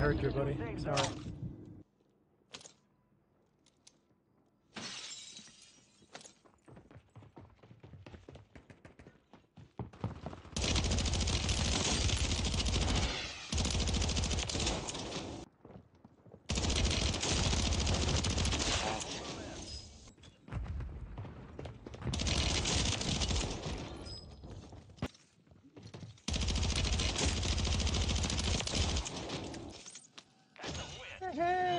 hurt you, buddy. Sorry. 开始